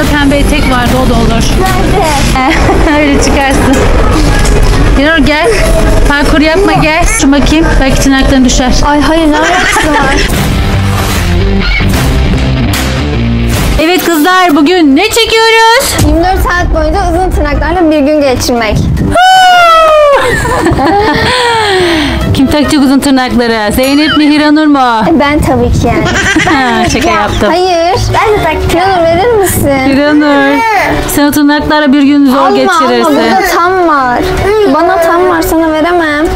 Burada pembe etek vardı o da olur. Nerede? Öyle çıkarsın. Hiranur gel. Parkur yapma gel. Şu bakayım. Belki tırnakların düşer. Ay hayır ne alakası var? Evet kızlar bugün ne çekiyoruz? 24 saat boyunca uzun tırnaklarla bir gün geçirmek. Kim takacak uzun tırnakları? Zeynep mi Hiranur mu? Ben tabii ki yani. Ha, şaka yaptım. Hayır. Ben de. Planur verir misin? Hiranur. Sen o tırnaklarla bir gün zor Alma alma geçirirsin. burada tam var. Bana tam var sana veremem.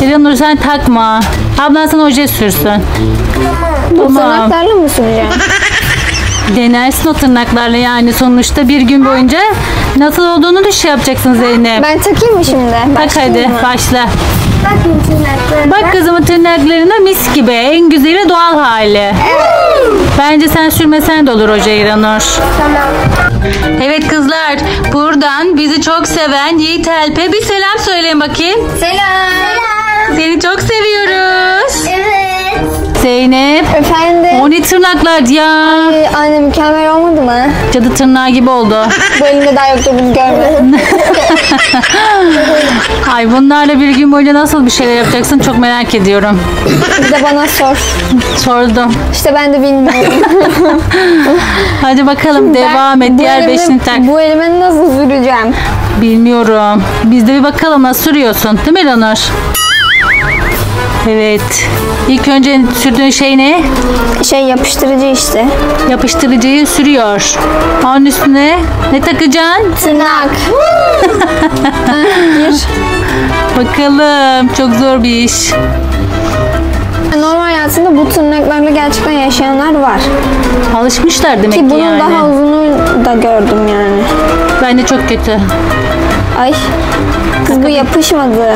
Hiranur sen takma. Ablan sana oje sürsün. Bu Tamam. tırnaklarla mı süreceğim? Denersin o tırnaklarla yani sonuçta bir gün boyunca nasıl olduğunu da şey yapacaksın Zeynep. Ben takayım mı şimdi? Tak Başlayayım hadi mı? başla. Bakayım tırnaklarına. Bak kızımın tırnaklarına mis gibi. En güzeli doğal hali. Bence sen sürmesen de olur hoca İranur. Tamam. Evet kızlar buradan bizi çok seven Yiğit Alp'e bir selam söyleyin bakayım. Selam. Seni çok seviyoruz. Evet. Zeynep. Efendim. O ne tırnaklar ya? Ee, Anne mükemmel olmadı mı? Cadı tırnağı gibi oldu. Bu elimde daha yoktu bunu görmedim. Ay bunlarla bir gün boyunca nasıl bir şeyler yapacaksın çok merak ediyorum. Bir de bana sor. Sordum. İşte ben de bilmiyorum. Hadi bakalım devam Ben et bu diğer elimle- beşini tak. Bu elime nasıl süreceğim? Bilmiyorum. Biz de bir bakalım nasıl sürüyorsun değil mi Ranur? Evet. İlk önce sürdüğün şey ne? Şey yapıştırıcı işte. Yapıştırıcıyı sürüyor. Onun üstüne ne takacaksın? Tırnak. Bakalım. Çok zor bir iş. Normal hayatında bu tırnaklarla gerçekten yaşayanlar var. Alışmışlar demek Ki ki bunun yani. daha uzunu da gördüm yani. Ben de çok kötü. Ay. Yapışmadı.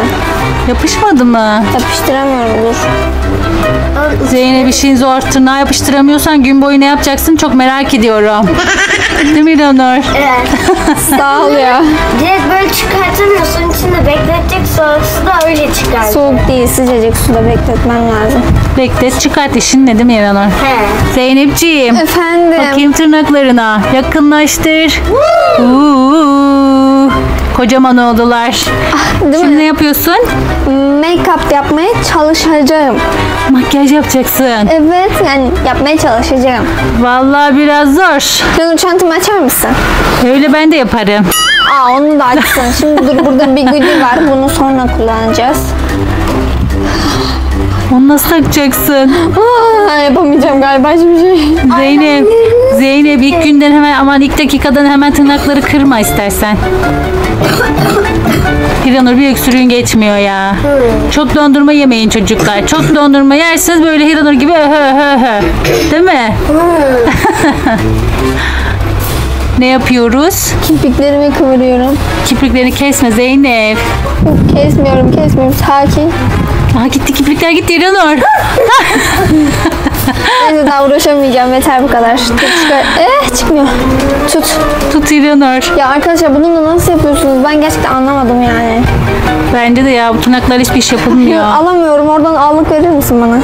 Yapışmadı mı? Yapıştıramıyorum dur. Zeynep işin zor. Tırnağı yapıştıramıyorsan gün boyu ne yapacaksın çok merak ediyorum. Değil mi Ranur? Evet. Sağ ol ya. Direkt böyle çıkartamıyorsun. içinde bekletecek sonrası da öyle çıkar. Soğuk değil sıcacık suda bekletmem lazım. Beklet çıkart işin ne değil mi Ranur? He. Zeynepciğim. Efendim. Bakayım tırnaklarına. Yakınlaştır. Uuu. Kocaman oldular. Değil Şimdi mi? ne yapıyorsun? Make-up yapmaya çalışacağım. Makyaj yapacaksın. Evet yani yapmaya çalışacağım. Vallahi biraz zor. Canım çantamı açar mısın? Öyle ben de yaparım. Aa onu da açsın. Şimdi dur burada bir goodie var. Bunu sonra kullanacağız. Onu nasıl takacaksın? Aa, yapamayacağım galiba hiçbir şey. Zeynep, Zeynep ilk günden hemen aman ilk dakikadan hemen tırnakları kırma istersen. Hiranur bir öksürüğün geçmiyor ya. Çok dondurma yemeyin çocuklar. Çok dondurma yerseniz böyle Hiranur gibi hö hö hö. Değil mi? ne yapıyoruz? Kirpiklerimi kıvırıyorum. Kipriklerini kesme Zeynep. Kesmiyorum kesmiyorum sakin. Aa gitti kiprikler gitti Hiranur. Neyse daha uğraşamayacağım yeter bu kadar. Çıkar. Eh çıkmıyor. Tut. Tut Hiranur. Ya arkadaşlar bununla nasıl yapıyorsunuz? Ben gerçekten anlamadım yani. Bence de ya bu tırnaklar hiçbir iş yapılmıyor. Alamıyorum. Oradan allık verir misin bana?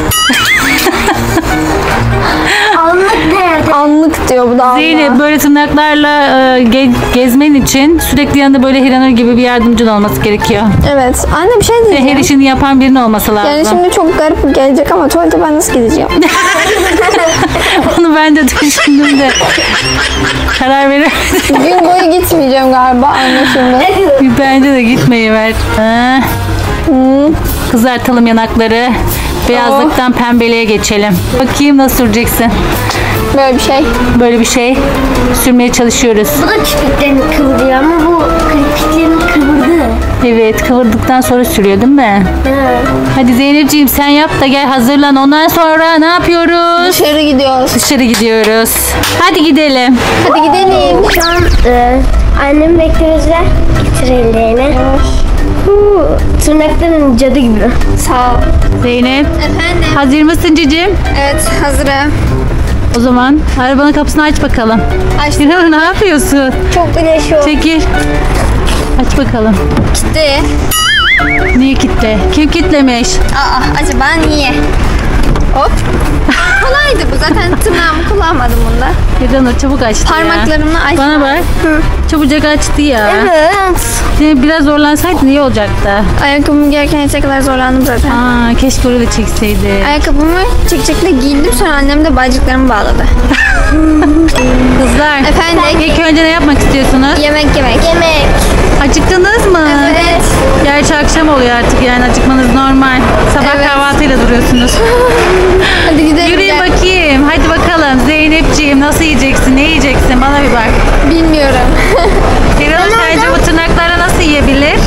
Almak nerede? Anlık diyor bu da. Zeynep böyle tırnaklarla e, ge- gezmen için sürekli yanında böyle Hiranur gibi bir yardımcın olması gerekiyor. Evet. Anne bir şey Ve her diyeceğim. işini yapan birinin olması lazım. Yani şimdi çok garip gelecek ama tuvalete ben nasıl gideceğim? Onu ben de düşündüm de karar veremedim. Gün boyu gitmeyeceğim galiba anne şimdi. Bence de gitmeyi ver. Hmm. Kızartalım yanakları. Beyazlıktan pembeliğe geçelim. Bakayım nasıl süreceksin. Böyle bir şey. Böyle bir şey sürmeye çalışıyoruz. Bu da kirpiklerini kıvırıyor ama bu kirpiklerini kıvırdı. Evet kıvırdıktan sonra sürüyor değil mi? He. Hadi Zeynepciğim sen yap da gel hazırlan. Ondan sonra ne yapıyoruz? Dışarı gidiyoruz. Dışarı gidiyoruz. Hadi gidelim. Hadi gidelim. Şu an e, annem beklemezler. Getir ellerini. Huu, Tırnakların cadı gibi. Sağ ol. Zeynep Efendim. hazır mısın cicim? Evet hazırım. O zaman arabanın kapısını aç bakalım. Açtım. İnanın ne yapıyorsun? Çok güneş yok. Çekil. Aç bakalım. Gitti. Niye kitle? Kim kitlemiş? Aa acaba niye? Hop. Kolaydı bu zaten tırnağımı kullanmadım bunda. Hiranur çabuk açtı ya. Parmaklarımla aç. Bana bak. Çabucak açtı ya. Evet. Senin biraz zorlansaydın iyi olacaktı. Ayakkabımı giyerken yetecek kadar zorlandım zaten. Aa, keşke orada da çekseydi. Ayakkabımı çekçekle giydim sonra annem de bacaklarımı bağladı. Kızlar. Efendim? İlk önce ne yapmak istiyorsunuz? Yemek yemek. Yemek. Acıktınız mı? Evet. Gerçi akşam oluyor artık yani acıkmanız normal. Sabah Evet. kahvaltıyla duruyorsunuz. Hadi gidelim. Yürüyün gel. bakayım. Hadi bakalım. Zeynepciğim nasıl yiyeceksin? Ne yiyeceksin? Bana bir bak. Bilmiyorum. Hiranur sence bu tırnaklarla nasıl yiyebilir?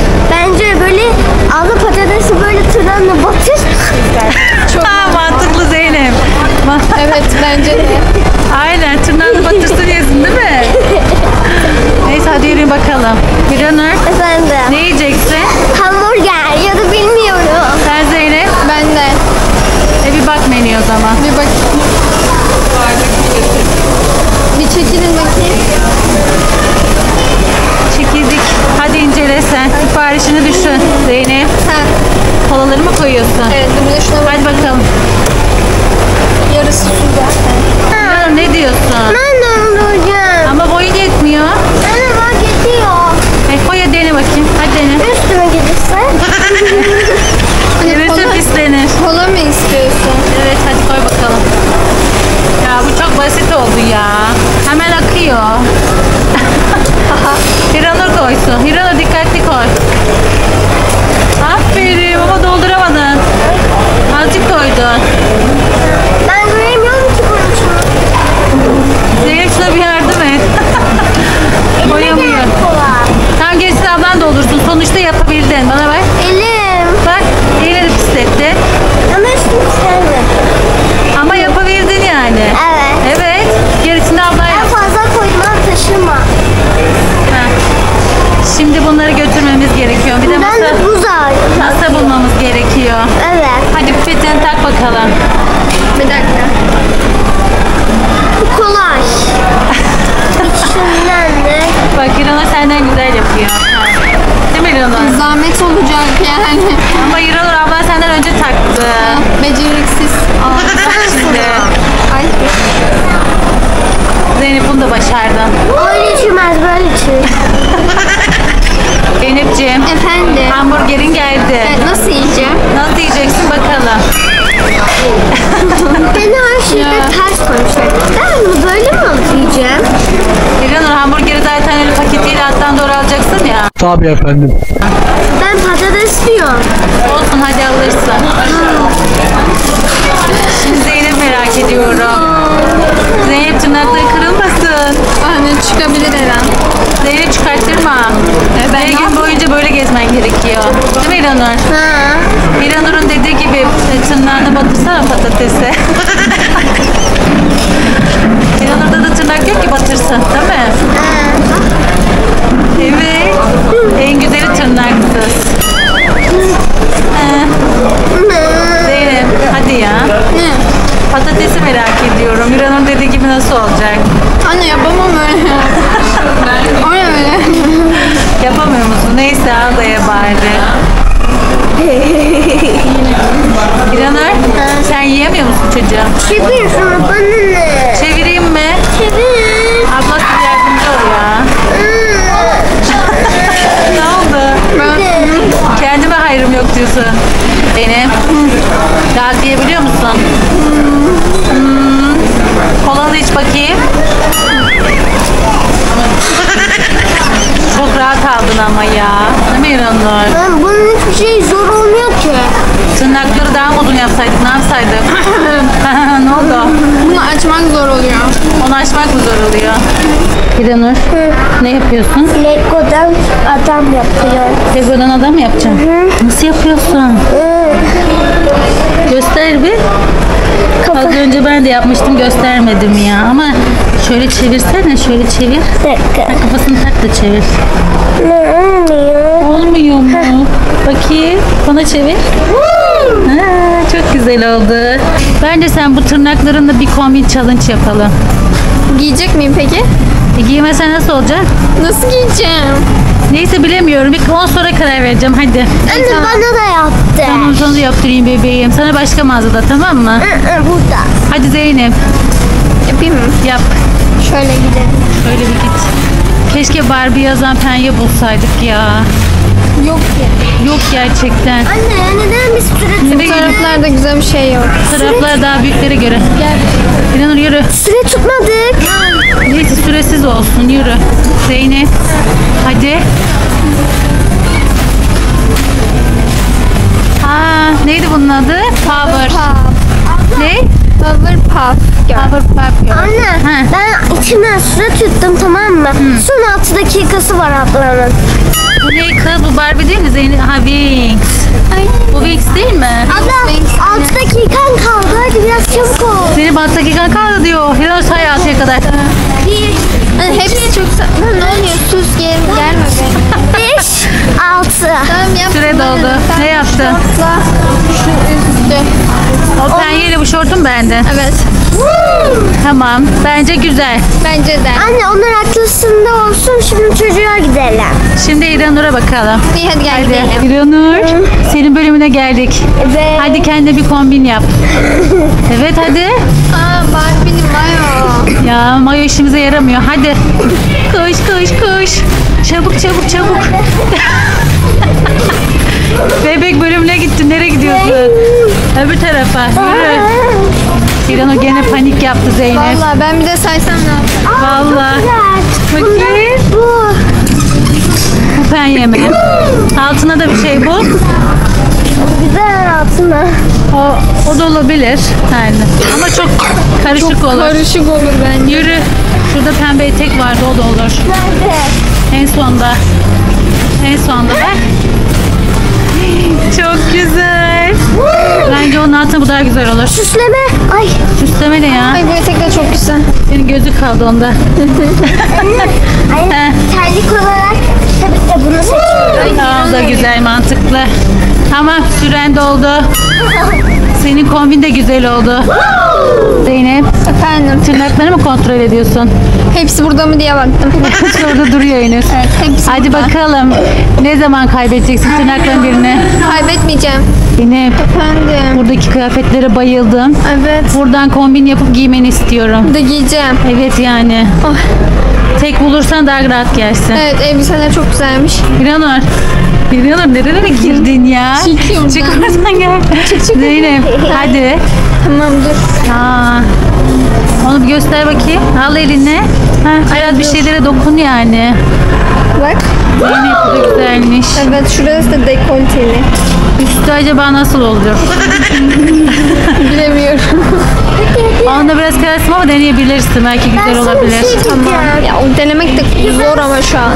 Bakalım. Bir dakika. Bu kolay. İçinden de. Bak İranur senden güzel yapıyor. Değil mi İranur? Zahmet olacak yani. Ama İranur abla senden önce taktı. Beceriksiz. Aa, Şimdi Ay. Zeynep bunu da başardın. Öyle içilmez böyle içilir. Zeynepciğim Efendim. hamburgerin geldi. Evet, nasıl yiyeceğim? Nasıl yiyeceksin bakalım. Beni her şeyde ters koymuşlar. Ben bunu böyle mi yiyeceğim? İranur hamburgeri zaten öyle paketiyle alttan doğru alacaksın ya. Tabii efendim. Ben patates diyorum. Olsun hadi alırsın. Şimdi Zeynep merak ediyorum. Zeynep tırnakları kırılmasın. Anne çıkabilir her an. Zeynep çıkarttırma. ben Bir ne yapayım? Böyle gezmen gerekiyor. Değil mi İranur? Ha. İranur'un dediği gibi tırnağını batırsana patatese. İranur'da da tırnak yok ki batırsın değil mi? Evet. En güzeli tırnaksız. Zeynep hadi ya. Ne? Patatesi merak ediyorum. İranur dediği gibi nasıl olacak? Anne yapamam öyle. o ne öyle? Yapamıyor musun? Neyse al bari. İranur sen yiyemiyor musun çocuğum? Çevir şunu bana ne? Çevireyim mi? Çevir. Abla size yardımcı ol ya. ne oldu? Kendime hayrım yok diyorsun. Benim. Gaz yiyebiliyor musun? Kolanı iç bakayım. Aldın ama ya. Değil mi İranur? Ben bunun hiçbir şey zor olmuyor ki. Tırnakları daha mı uzun yapsaydık? Ne yapsaydık? ne oldu? Bunu açmak zor oluyor. Onu açmak mı zor oluyor? İranur ne yapıyorsun? Lego'dan adam yapıyor. Lego'dan adam mı yapacaksın? Nasıl yapıyorsun? Göster bir. Az önce ben de yapmıştım göstermedim ya ama şöyle çevirsene şöyle çevir. Dakika. Kafasını tak da çevir. Ne olmuyor? Olmuyor mu? Bakayım bana çevir. Ha, çok güzel oldu. Bence sen bu tırnaklarınla bir kombin challenge yapalım. Giyecek miyim peki? E, giymesen nasıl olacak? Nasıl giyeceğim? Neyse bilemiyorum. Bir on sonra karar vereceğim hadi. Anne tamam. bana da yaptı. Tamam sana da yaptırayım bebeğim. Sana başka mağazada tamam mı? Burada. Hadi Zeynep Yapayım mı? yap. Şöyle gidelim. Şöyle bir git. Keşke Barbie yazan penye bulsaydık ya. Yok ki. Yok gerçekten. Anne neden biz süre Nereye Bu gidiyor? taraflarda güzel bir şey yok. Taraflar daha büyüklere göre. Gel. İnanır yürü. süre tutmadık? Neyse süresiz olsun yürü. Zeynep. Hadi. Aa, neydi bunun adı? Power. Ne? Powerpuff Girl. Powerpuff Girls. Anne Ha. ben içimden süre tuttum tamam mı? Son 6 dakikası var ablamın. Bu ne kız? Bu Barbie değil mi Zeynep? Ha Wings. Bu Wings değil mi? Abla 6 dakikan kaldı hadi biraz çabuk ol. Zeynep 6 dakikan kaldı diyor. Say 6'ya kadar. 1, Yani hepsi çok sa- Lan ne oluyor? Sus gel gelme be. 5, 6. Tamam yap. Süre doldu. Ne yaptın? Şortla şu üstü. O penyeyle bu şortun beğendin. Evet. Tamam. Bence güzel. Bence de. Anne onlar aklısında Şimdi İranur'a bakalım. İyi hadi gel gidelim. İranur. Senin bölümüne geldik. Evet. Hadi kendine bir kombin yap. Evet hadi. Aa Barbie'nin mayo. Ya mayo işimize yaramıyor. Hadi. Koş koş koş. Çabuk çabuk çabuk. Bebek bölümüne gittin. Nereye gidiyorsun? Öbür tarafa. Yürü. İranur gene panik yaptı Zeynep. Valla ben bir de saysam ne yapayım? Vallahi. Güzel. Bakayım. Penye mi? Altına da bir şey bul. Güzel altına. O, o da olabilir. Yani. Ama çok karışık olur. Karışık olur bence. Yürü. Şurada pembe etek vardı o da olur. Nerede? En sonda. En sonda bak. Çok güzel. Bence onun altına bu daha güzel olur. Süsleme. Ay. Süsleme ne ya? Ay bu etek de çok güzel. Senin gözü kaldı onda. Ay. Terlik olarak de bunu. Tamam da güzel mantıklı. Tamam süren doldu. Senin kombin de güzel oldu. Zeynep Efendim. tırnakları mı kontrol ediyorsun? Hepsi burada mı diye baktım. Şurada duruyor henüz. Evet hepsi Hadi burada. bakalım. Ne zaman kaybedeceksin tırnakların birini? Kaybetmeyeceğim. Zeynep Efendim. buradaki kıyafetlere bayıldım. Evet. Buradan kombin yapıp giymeni istiyorum. Burada giyeceğim. Evet yani. Oh. Tek bulursan daha rahat gelsin. Evet elbiseler çok güzelmiş. İranur. İranur nerelere girdin ya? Çıkıyorum Çık ben. oradan gel. Zeynep hadi. Tamam dur. Aa, onu bir göster bakayım. Al eline. Ha, biraz bir şeylere dokun yani. Bak. Zeynep bu da güzelmiş. Evet şurası da dekolteli. Üstü acaba nasıl olur? Bilemiyorum. Onda biraz kararsın ama deneyebilirsin. Belki güzel olabilir. tamam. Ya o denemek de zor ama şu an.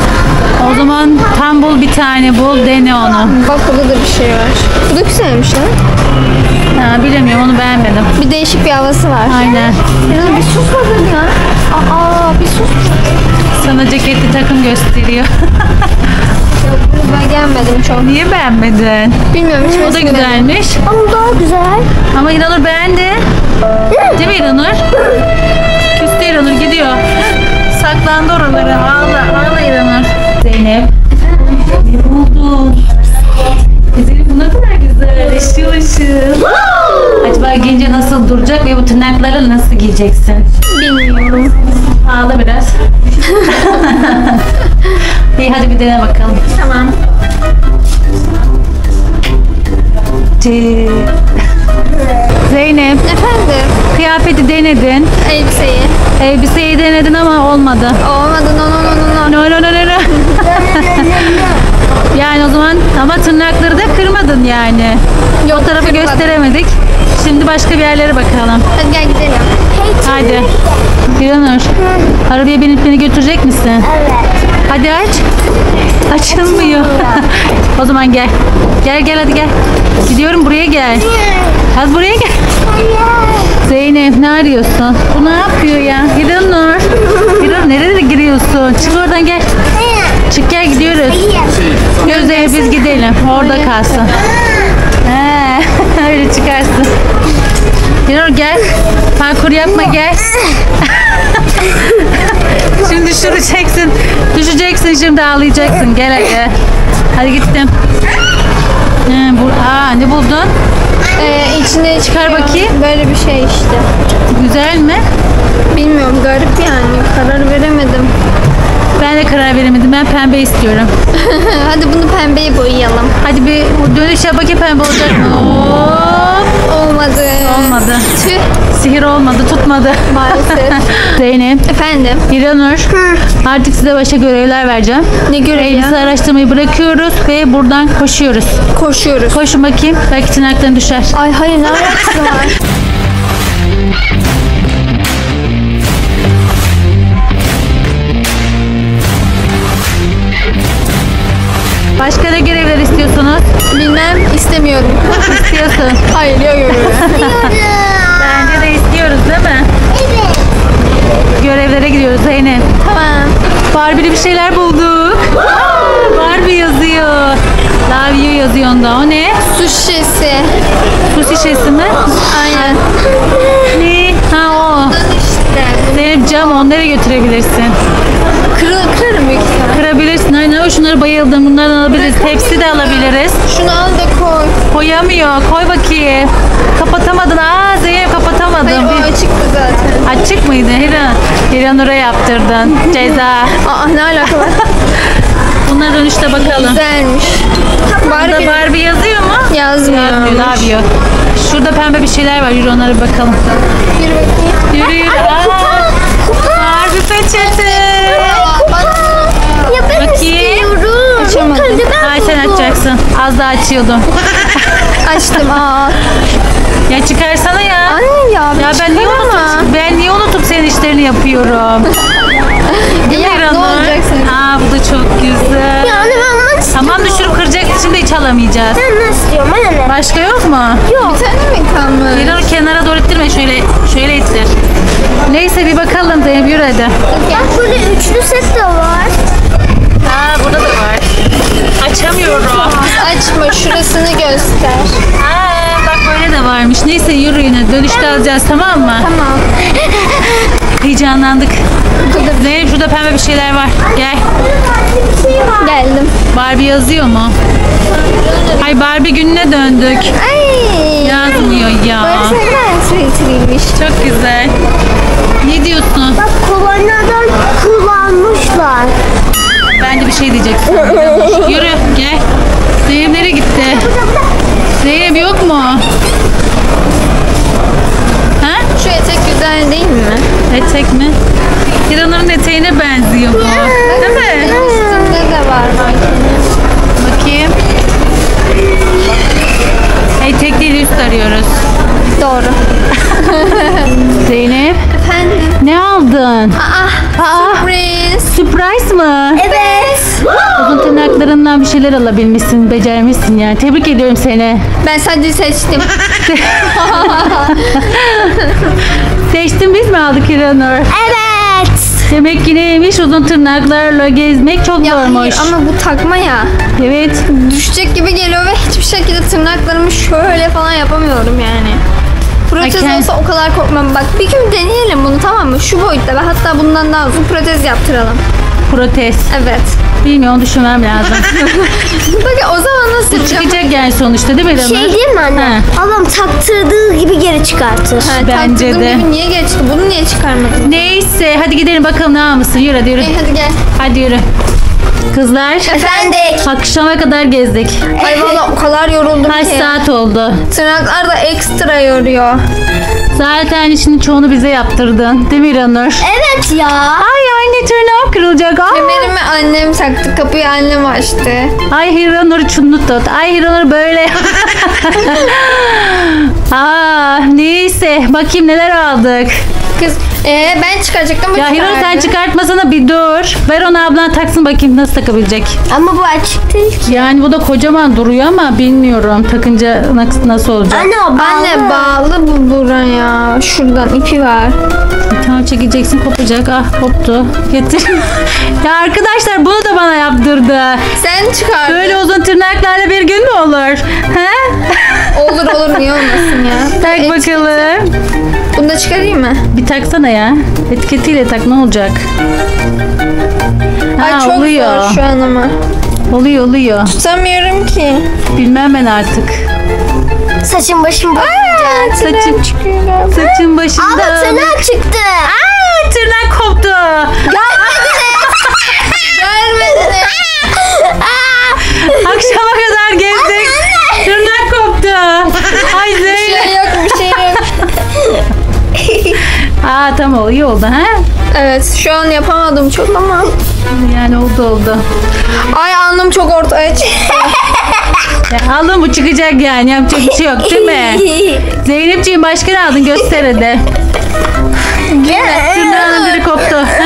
O zaman tam bul bir tane bul dene onu. Bak burada da bir şey var. Bu da güzelmiş lan. Ha, bilemiyorum onu beğenmedim. Bir değişik bir havası var. Aynen. Ya bir sus bakın ya. Aa bir sus. Sana ceketli takım gösteriyor. Ben gelmedim çok. Niye beğenmedin? Bilmiyorum hiç O da güzelmiş. Ama daha güzel. Ama İranur beğendi. Değil mi İranur? Küstü İranur gidiyor. Saklandı oralara. Ağla, ağla İranur. Zeynep. Ne buldun? Zeynep bu ne kadar güzel. Işıl ışıl. Acaba giyince nasıl duracak ve bu tırnakları nasıl giyeceksin? Bilmiyorum. Ağla biraz. İyi hadi bir dene bakalım. Tamam. Zeynep, Efendim kıyafeti denedin. elbiseyi. Elbiseyi denedin ama olmadı. Olmadı no no no no no. No no no no no. yani o zaman ama tırnakları da kırmadın yani. O tarafı kırmadım. gösteremedik. Şimdi başka bir yerlere bakalım. Hadi gel gidelim. Hadi. Biranur, arabaya binip beni götürecek misin? Evet. Hadi aç. Açılmıyor. o zaman gel. Gel gel hadi gel. Gidiyorum buraya gel. Hadi buraya gel. Zeynep ne arıyorsun? Bu ne yapıyor ya? Hiranur. Hiranur nereye giriyorsun? Çık oradan gel. Çık gel gidiyoruz. Gözde biz gidelim. Orada kalsın. He, öyle çıkarsın. Hiranur gel. Parkur yapma gel. Düşüreceksin. Düşeceksin şimdi ağlayacaksın. Gel hadi. Hadi gittim. He, bu, aa, ne buldun? Ee, içine Çıkar bakayım. Böyle bir şey işte. Güzel mi? Bilmiyorum garip yani. Karar veremedim. Ben de karar veremedim. Ben pembe istiyorum. Hadi bunu pembeye boyayalım. Hadi bir dönüş yap bakayım pembe olacak mı? Hop. Olmadı. Olmadı. Tüh Sihir olmadı, tutmadı. maalesef. Zeynep, Efendim. İranur. Artık size başka görevler vereceğim. Ne görevi Elbise ya? araştırmayı bırakıyoruz ve buradan koşuyoruz. Koşuyoruz. Koşun bakayım. Belki tırnakların düşer. Ay hayır ne alakası var? Başka ne görevler istiyorsunuz? Bilmem istemiyorum. İstiyorsun. Hayır yok yok. Bence de istiyoruz değil mi? Evet. Görevlere gidiyoruz Zeynep. tamam. Barbie'li bir şeyler bulduk. Barbie yazıyor. Love you yazıyor onda. O ne? Su şişesi. Su şişesi mi? Aynen. Ne? Ha o. İşte. Zeynep cam onları götürebilirsin. Kırıl, kırarım büyük ihtimalle. Kırabilirsin. Aynen şunları bayıldım. Alabiliriz. Şunu al da koy. Koyamıyor. Koy bakayım. Kapatamadın. Aa Zeynep kapatamadım. Hayır o açıktı zaten. Açık mıydı? Hiran. Hiranur'a yaptırdın. Ceza. Aa ne alaka var? Bunlara dönüşte bakalım. Güzelmiş. Burada Barbie Barbie yazıyor mu? yazmıyor. Yazmıyor. Ne yapıyor? Şurada pembe bir şeyler var. Yürü onlara bir bakalım. Yürü bakayım. Yürü yürü. Aa, Barbie peçete. Ya ben Bakayım. istiyorum. Açamadım. Ay sen açacaksın. Az daha açıyordum. Açtım. Aa. Ya çıkarsana ya. Anne ya. Ya ben niye unutup, ben niye unutup senin işlerini yapıyorum? Değil mi Ya, ne İranur? olacak senin? Aa bu da çok güzel. Yani ben bunu istiyorum. Tamam düşürüp kıracaksın şimdi hiç alamayacağız. Ben ne istiyorum anne? Başka yok mu? Yok. Bir tane mi kalmış? İranur kenara doğru ittirme şöyle şöyle ittir. Neyse bir bakalım Zeynep yürü hadi. Bak böyle üçlü set de var. Aa burada da var. Açma şurasını göster. Aa bak böyle de varmış. Neyse yürü yine dönüşte alacağız tamam mı? Tamam. Heyecanlandık. Zeynep şurada pembe bir şeyler var. Gel. Geldim. Barbie yazıyor mu? Ay Barbie gününe döndük. Ay. Yazmıyor ya. Şeyler getirilmiş. Çok güzel. Ne diyorsun? Bak kolonyadan kullanmışlar. Ben de bir şey diyeceksin. Yürü gel. Zeynep nereye gitti? Zeynep yok mu? Ha? Şu etek güzel değil mi? Etek mi? Hiranur'un eteğine benziyor bu. Değil mi? Üstünde de var mankeni. Bakayım. Etek değil üst arıyoruz. Doğru. Zeynep Efendim. ne aldın? Aa. Aa, Surprise. surprise mı? Evet. Uzun tırnaklarından bir şeyler alabilmişsin, becermişsin yani. Tebrik ediyorum seni. Ben sadece seçtim. Seçtin biz mi aldık İranur? Evet. Demek ki neymiş uzun tırnaklarla gezmek çok Ya hayır, zormuş. ama bu takma ya. Evet. Düşecek gibi geliyor ve hiçbir şekilde tırnaklarımı şöyle falan yapamıyorum yani. Protez Ay, kend- olsa o kadar korkmam. Bak bir gün deneyelim bunu tamam mı? Şu boyutta ve hatta bundan daha uzun protez yaptıralım. Protez. Evet. Bilmiyorum düşünmem lazım. Peki o zaman nasıl? Çıkacak yani sonuçta değil mi İranur? Şey değil mi anne? Ha. Babam taktırdığı gibi geri çıkartır. Ha, Bence taktırdığım de. gibi niye geçti? Bunu niye çıkarmadın? Neyse hadi gidelim bakalım ne almışsın. Yürü hadi yürü. Ey, hadi gel. Hadi yürü. Kızlar Efendik. akşama kadar gezdik. Ay valla o kadar yoruldum Kaç ki. saat oldu? Tırnaklar da ekstra yoruyor. Zaten işini çoğunu bize yaptırdın. Değil mi İranur? Evet ya. Ay anne tırnağım kırılacak. Aa. Kemerimi annem taktı. Kapıyı annem açtı. Ay Hiranur çunlu tut. Ay Hiranur böyle. Aa, neyse bakayım neler aldık. Kız ee, ben çıkaracaktım. bu Ya Hiranur sen çıkartmasana bir dur. Ver onu ablan taksın bakayım nasıl takabilecek. Ama bu açık değil ki. Yani bu da kocaman duruyor ama bilmiyorum takınca nasıl, nasıl olacak. Anne o bağlı. Anne bağlı bu buraya. Şuradan ipi var. Çekeceksin kopacak. Ah koptu. Getir. ya arkadaşlar bunu da bana yaptırdı. Sen çıkar. Böyle uzun tırnaklarla bir gün mü olur? He? Olur olur niye olmasın ya. Tak Et- bakalım. Bunu da çıkarayım mı? Bir taksana ya. Etiketiyle tak ne olacak? Ay Ha, çok oluyor. zor şu an ama. Oluyor oluyor. Tutamıyorum ki. Bilmem ben artık. Saçım başım bakacak. Saçın, saçın başında. Abla tırnak çıktı. Aa, tırnak koptu. Aa tamam iyi oldu ha? Evet şu an yapamadım çok ama. Yani oldu oldu. Ay alnım çok ortaya çıktı. Ya, aldın bu çıkacak yani yapacak bir şey yok değil mi? Zeynepciğim başka ne aldın göster hadi. Şundan biri koptu. Ha?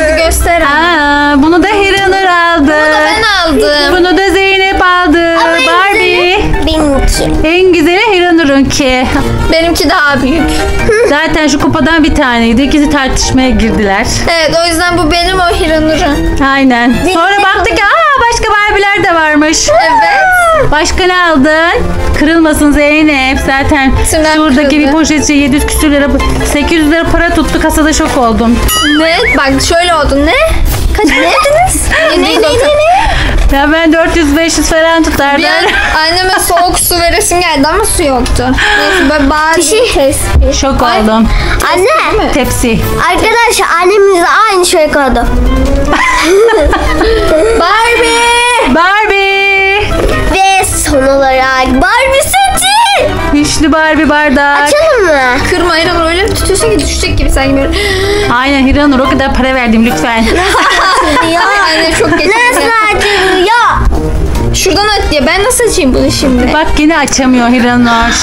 Hadi göster. Aa, bunu da Hiranur aldı. Ben aldım. Bunu da Zeynep. En güzeli Hiranur'unki. Benimki daha büyük. Zaten şu kupadan bir taneydi. İkisi tartışmaya girdiler. Evet o yüzden bu benim o Hiranur'un. Aynen. Sonra baktık aa başka Barbie'ler de varmış. Evet. Başka ne aldın? Kırılmasın Zeynep. Zaten Tırnak şuradaki kırıldı. bir poşet şey 700 küsür lira 800 lira para tuttu kasada şok oldum. Ne? Bak şöyle oldu. Ne? Kaç ne dediniz? Ne ne ne Ya ben 400 500 falan tutardım. Bir an anneme soğuk su veresim geldi ama su yoktu. Neyse böyle bari şey- tespih. Şok oldum. Anne. Tepsi. Arkadaşlar annemizle aynı şey koydu. Barbie! Barbie. Ve son olarak Barbie seti. Üçlü Barbie bardak. Açalım mı? Kırma Hiranur öyle bir tutuyorsun ki düşecek gibi sanki böyle. Aynen Hiranur o kadar para verdim lütfen. ya. Anne çok geç. Nasıl açılıyor? Şuradan aç diye. Ben nasıl açayım bunu şimdi? Bak yine açamıyor Hiranur.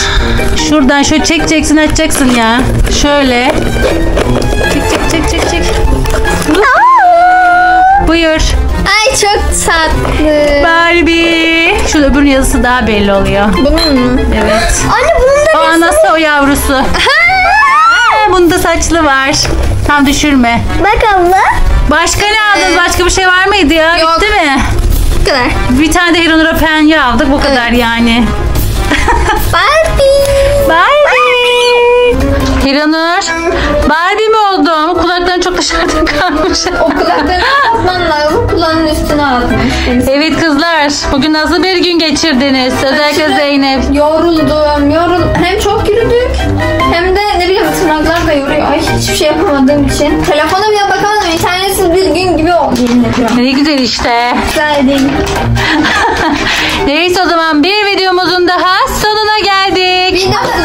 Şuradan şöyle çekeceksin açacaksın ya. Şöyle. Çek çek çek çek çek. Buyur. Ay çok tatlı. Barbie. Şu öbürün yazısı daha belli oluyor. Bunun mu? Evet. Anne bunun da O anası o yavrusu. Ha, Bunda saçlı var. Tam düşürme. Bak abla. Başka ne aldınız? Başka bir şey var mıydı ya? Yok. Bitti mi? Bu kadar. Bir tane de Hiranur'a penye aldık. Bu kadar yani. Barbie. Barbie. Hiranur. Barbie mi oldum? Kulakların çok dışarıda kalmış. O kulaklarını kapatman lazım. Kulağının üstüne atmış. evet kızlar. Bugün nasıl bir gün geçirdiniz? Özellikle Aşırı Zeynep. Yoruldum, yorul. Hem çok yürüdük hem de ne bileyim tırnaklar da yoruyor. Ay hiçbir şey yapamadığım için. Telefona bile bakamadım. Bir gün gibi oldu yemin ediyorum. Ne güzel işte. Güzel değil. Neyse o zaman bir videomuzun daha sonuna geldik. Bir daha